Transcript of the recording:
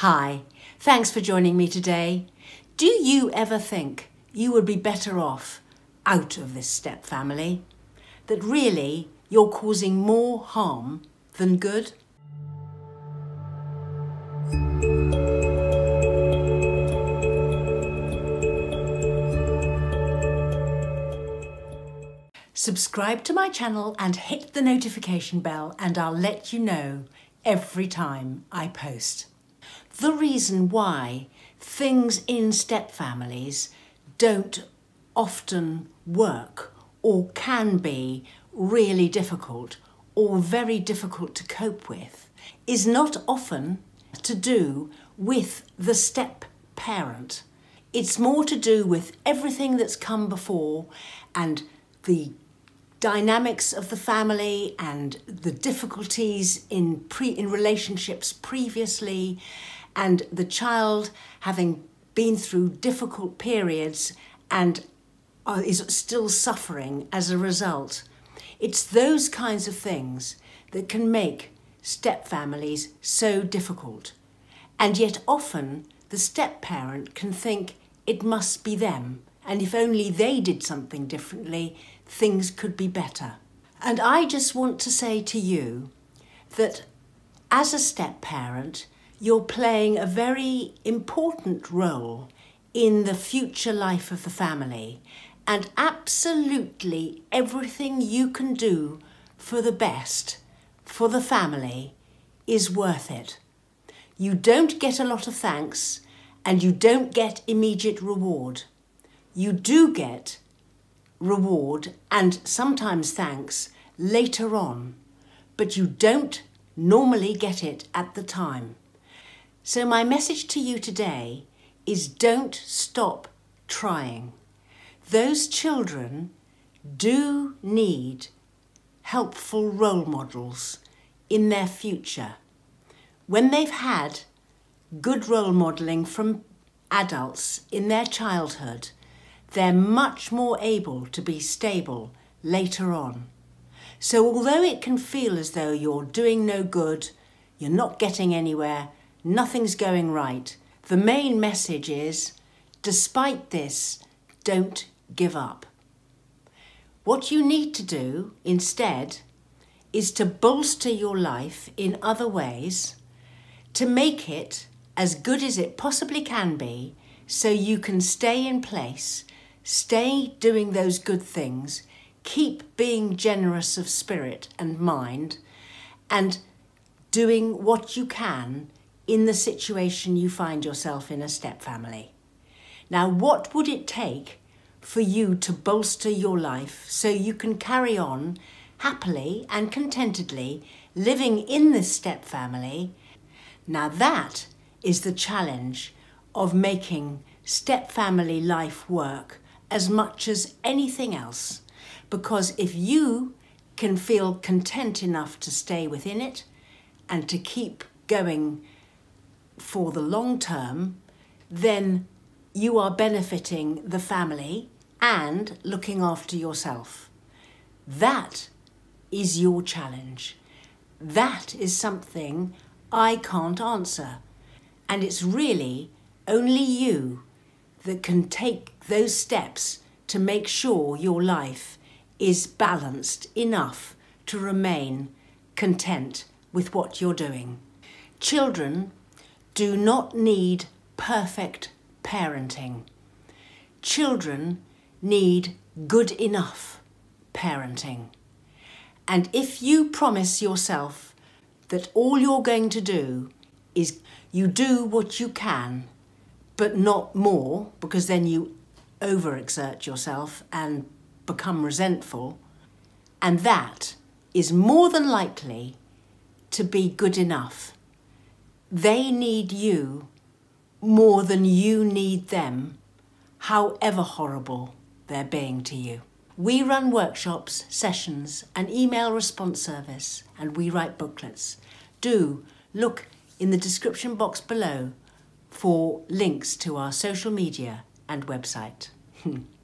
Hi, thanks for joining me today. Do you ever think you would be better off out of this step family? That really you're causing more harm than good? Subscribe to my channel and hit the notification bell and I'll let you know every time I post. The reason why things in step families don't often work or can be really difficult or very difficult to cope with is not often to do with the step parent. It's more to do with everything that's come before and the dynamics of the family and the difficulties in pre in relationships previously and the child having been through difficult periods and uh, is still suffering as a result. It's those kinds of things that can make step families so difficult. And yet often the step parent can think it must be them and if only they did something differently, things could be better. And I just want to say to you that as a step parent, you're playing a very important role in the future life of the family and absolutely everything you can do for the best for the family is worth it. You don't get a lot of thanks and you don't get immediate reward you do get reward and sometimes thanks later on, but you don't normally get it at the time. So, my message to you today is don't stop trying. Those children do need helpful role models in their future. When they've had good role modelling from adults in their childhood, they're much more able to be stable later on. So, although it can feel as though you're doing no good, you're not getting anywhere, nothing's going right, the main message is despite this, don't give up. What you need to do instead is to bolster your life in other ways to make it as good as it possibly can be so you can stay in place Stay doing those good things. Keep being generous of spirit and mind and doing what you can in the situation you find yourself in a step family. Now, what would it take for you to bolster your life so you can carry on happily and contentedly living in this step family? Now, that is the challenge of making step family life work as much as anything else. Because if you can feel content enough to stay within it and to keep going for the long term, then you are benefiting the family and looking after yourself. That is your challenge. That is something I can't answer. And it's really only you that can take those steps to make sure your life is balanced enough to remain content with what you're doing. Children do not need perfect parenting. Children need good enough parenting. And if you promise yourself that all you're going to do is you do what you can but not more, because then you overexert yourself and become resentful. And that is more than likely to be good enough. They need you more than you need them, however horrible they're being to you. We run workshops, sessions, an email response service, and we write booklets. Do look in the description box below for links to our social media and website.